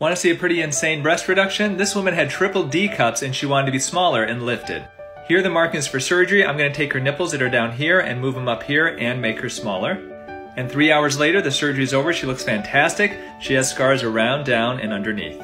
Want to see a pretty insane breast reduction? This woman had triple D cups and she wanted to be smaller and lifted. Here are the markings for surgery. I'm going to take her nipples that are down here and move them up here and make her smaller. And three hours later, the surgery is over. She looks fantastic. She has scars around, down, and underneath.